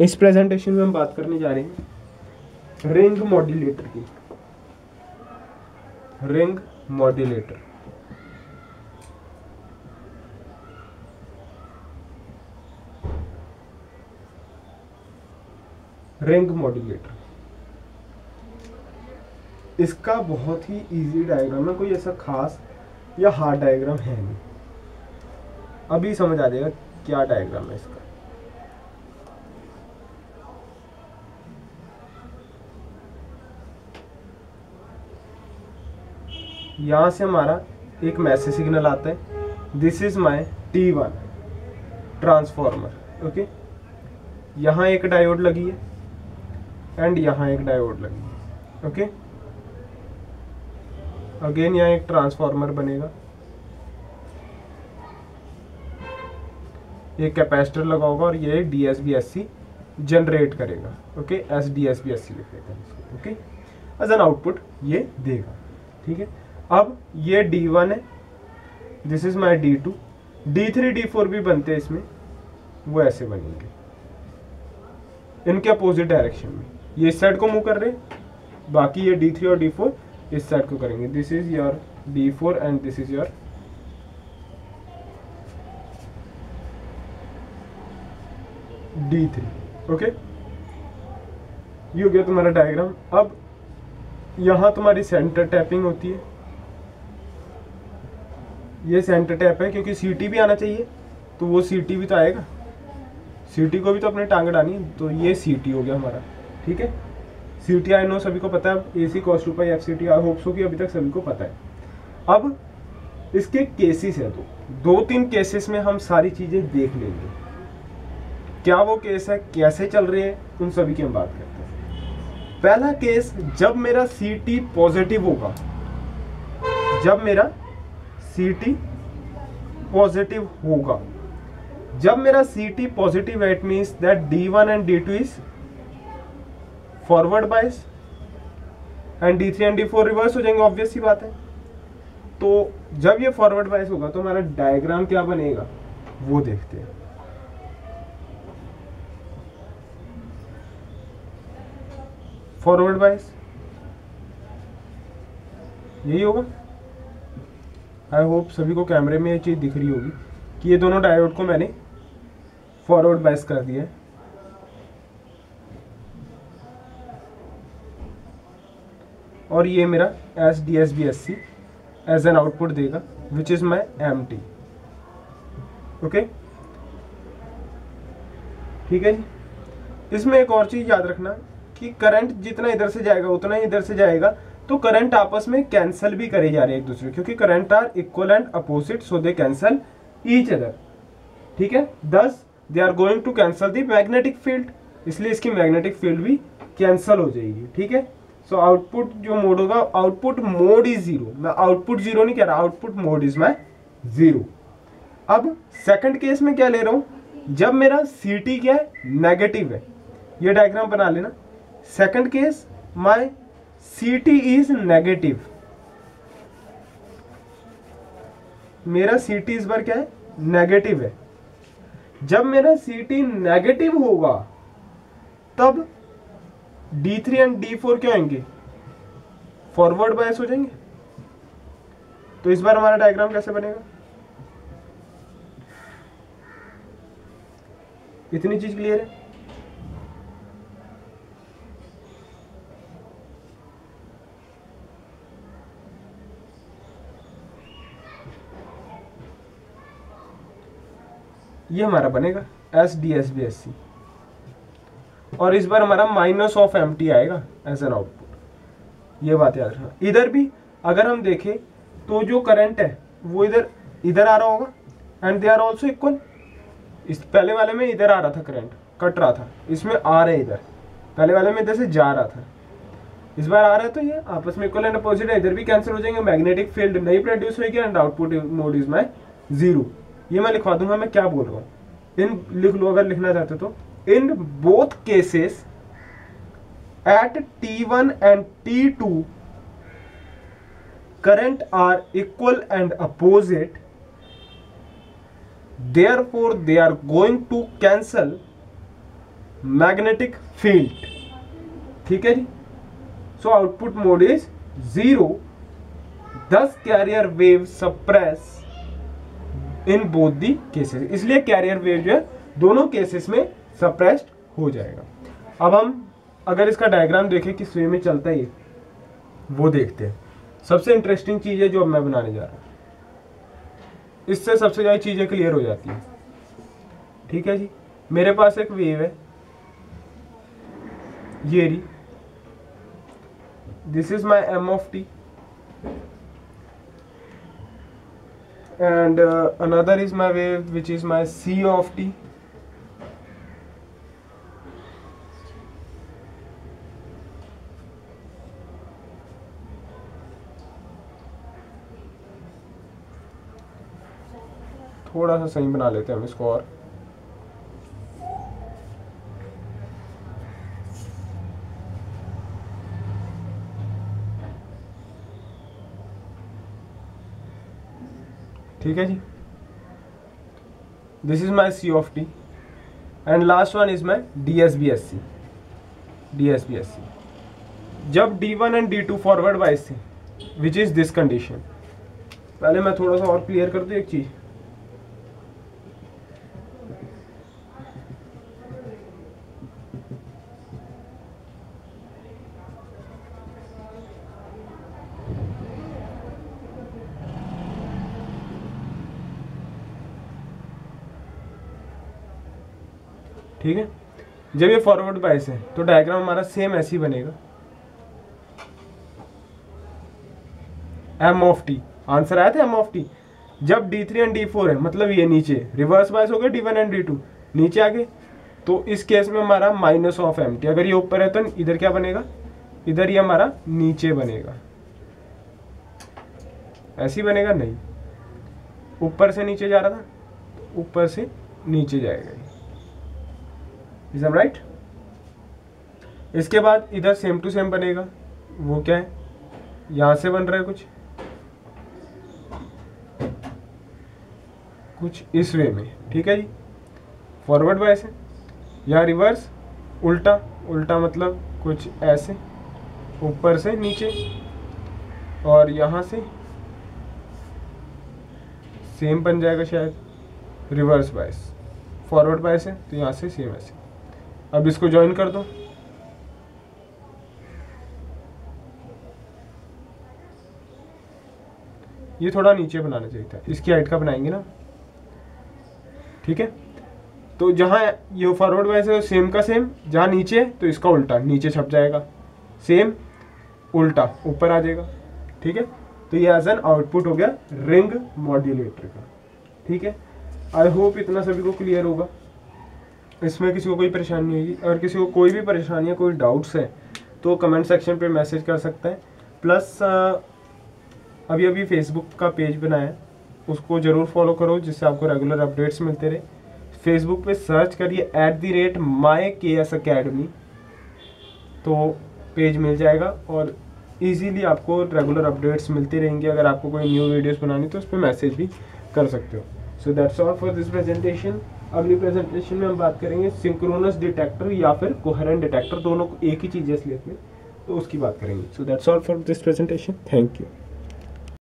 इस प्रेजेंटेशन में हम बात करने जा रहे हैं रिंग मॉड्यूलेटर की। रिंग मॉड्यूलेटर रिंग मॉड्यूलेटर इसका बहुत ही इजी डायग्राम है, कोई ऐसा खास या हार्ड डायग्राम है नहीं। अभी समझ आ जाएगा क्या डायग्राम है इसका। यहाँ से हमारा एक मैसेज सिग्नल आता है। This is my T one transformer okay यहाँ एक डायोड लगी है एंड यहाँ एक डायोड लगी है ओके अगेन यहाँ एक ट्रांसफॉर्मर बनेगा। ये कैपेसिटर लगा होगा और ये D S B S C generate करेगा okay S D S B S C लिखेगा ओके एज एन आउटपुट ये देगा, ठीक है? अब ये डी वन है। This is my D two D three D four भी बनते हैं इसमें। वो ऐसे बनेंगे। इनके अपोजिट डायरेक्शन में। ये इस साइड को मूव कर रहे हैं। बाकी ये डी थ्री और डी फोर इस साइड को करेंगे। This is your D four and this is your D three okay ये हो गया तुम्हारा डायग्राम अब यहाँ तुम्हारी सेंटर टैपिंग होती है। ये सेंटर टैप है, क्योंकि सीटी भी आना चाहिए तो वो सीटी भी तो आएगा। सीटी को भी तो अपने टांग डानी तो ये सीटी हो गया हमारा, ठीक है? सी टी आई नो सभी को पता है A C cos two F C T I hopes कि अभी तक सभी को पता है। अब इसके केसेस है दो। दो तीन केसेस में हम सारी चीज़ें देख लेंगे। क्या वो केस है, कैसे चल रहे हैं, उन सभी की हम बात करते हैं। पहला केस जब मेरा सी टी पॉजिटिव होगा, जब मेरा सीटी पॉजिटिव होगा। जब मेरा सी टी पॉजिटिव है it means that D one and D two is forward bias and D three and D four reverse हो जाएँगे ऑब्वियस सी बात है। तो जब ये फॉरवर्ड बाइस होगा तो हमारा डायग्राम क्या बनेगा? वो देखते हैं। फॉरवर्ड बाइस यही होगा। आई होप सभी को कैमरे में ये चीज़ दिख रही होगी कि ये दोनों डायोड को मैंने फॉरवर्ड बाइस कर दिया है। और ये मेरा S D S B S C as an output देगा which is my M T okay ठीक है जी? इसमें एक और चीज़ याद रखना कि करंट जितना इधर से जाएगा, उतना ही इधर से जाएगा तो करंट आपस में कैंसल भी करे जा रहे हैं एक दूसरे क्योंकि current are equal and opposite so they cancel each other ठीक है? Thus they are going to cancel the magnetic field इसलिए इसकी मैग्नेटिक फ़ील्ड भी कैंसल हो जाएगी। ठीक है? सो आउटपुट जो मोड होगा आउटपुट मोड इज़ ज़ीरो मैं आउटपुट ज़ीरो नहीं कह रहा output mode is my zero अब सेकंड केस में क्या ले रहा हूँ? जब मेरा सी टी क्या है? नेगेटिव है। ये डायग्राम बना लेना। Second case my C T is negative मेरा सी टी इस बार क्या है? नेगेटिव है। जब मेरा सी टी नेगेटिव होगा, तब D three and D four क्या होंगे? फॉरवर्ड बायस हो जाएँगे। तो इस बार हमारा डायग्राम कैसे बनेगा? इतनी चीज़ क्लियर है? ये हमारा बनेगा S D S B S C और इस बार हमारा माइनस ऑफ़ एम टी आएगा एज एन आउटपुट ये बात याद रखना। इधर भी अगर हम देखें तो जो करंट है, वो इधर इधर आ रहा होगा and they are also equal इस पहले वाले में इधर आ रहा था करंट कट रहा था। इसमें आ रहे इधर। पहले वाले में इधर से जा रहा था। इस बार आ रहा है तो ये आपस में इक्वल एंड अपोजिट है। इधर भी कैंसिल हो जाएँगे। मैग्नेटिक फ़ील्ड नहीं प्रोड्यूस होगी and output mode is my zero ये मैं लिखवा दूँगा, मैं क्या बोल रहा हूँ? इन लिख लो, अगर लिखना चाहते तो। In both cases at T one and T two current are equal and opposite therefore they are going to cancel magnetic field ठीक है जी? So output mode is zero thus carrier wave suppress in both the cases इसलिए carrier wave जो है, दोनों cases में suppressed हो जाएगा। अब हम, अगर इसका डायग्राम देखें किस वे में चलता है ये, वो देखते हैं। सबसे इंटरेस्टिंग चीज़ है जो अब मैं बनाने जा रहा हूँ। इससे सबसे ज़्यादा चीज़ें क्लियर हो जाती हैं। ठीक है जी? मेरे पास एक वेव है। ये रही। This is my m of t and uh, another is my wave which is my c of t थोड़ा सा सही बना लेते हैं हम इसको और ठीक है जी? This is my C of T and last one is my D S B S C D S B S C जब D one and D two forward bias थे विच इज़ दिस कंडीशन पहले मैं थोड़ा सा और clear कर दूँ एक चीज़? ठीक है? जब ये फॉरवर्ड बाइस है तो डायग्राम हमारा सेम ऐसे ही बनेगा। एम ऑफ़ टी आंसर आया था एम ऑफ़ टी जब D three and D four है मतलब ये नीचे। रिवर्स बाइस हो गया D one and D two नीचे आ गए तो इस केस में हमारा माइनस ऑफ़ एम टी अगर ये ऊपर है तो इधर क्या बनेगा? इधर ये हमारा नीचे बनेगा। ऐसे ही बनेगा? नहीं। ऊपर से नीचे जा रहा था ऊपर से नीचे जाएगा इज़ एम राइट इसके बाद इधर सेम टू सेम बनेगा। वो क्या है? यहाँ से बन रहा है कुछ? कुछ इस वे में। ठीक है जी? फॉरवर्ड बाय से या रिवर्स उल्टा। उल्टा मतलब कुछ ऐसे। ऊपर से नीचे। और यहाँ से सेम बन जाएगा शायद। रिवर्स बायस फॉरवर्ड बायस है तो यहाँ से सेम ऐसे। अब इसको ज्वाइन कर दो। ये थोड़ा नीचे बनाना चाहिए था। इसकी हाइट का बनाएँगे ना। ठीक है? तो जहाँ ये फॉरवर्ड वाइज है सेम का सेम जहाँ नीचे तो इसका उल्टा। नीचे छप जाएगा। सेम उल्टा। ऊपर आ जाएगा। ठीक है? तो ये एज एन आउटपुट हो गया रिंग मॉड्यूलेटर का। ठीक है? आई होप इतना सभी को क्लियर होगा। इसमें किसी को कोई परेशानी नहीं होगी। अगर किसी को कोई भी परेशानी है कोई डाउट्स है तो कमेंट सेक्शन पे मैसेज कर सकते हैं। प्लस अभी अभी फेसबुक का पेज बनाया है। उसको ज़रूर फॉलो करो, जिससे आपको रेगुलर अपडेट्स मिलते रहे। फेसबुक पे सर्च करिए eight direct my K S academy तो पेज मिल जाएगा और इजीली आपको रेगुलर अपडेट्स मिलते रहेंगे। अगर आपको कोई न्यू वीडियोस बनानी तो उस पर मैसेज भी कर सकते हो। So that's all for this presentation अगली प्रेजेंटेशन में हम बात करेंगे सिंक्रोनस डिटेक्टर या फिर कोहरेंट डिटेक्टर दोनों को एक ही चीज़ है इसलिए तो उसकी बात करेंगे। So that's all for this presentation thank you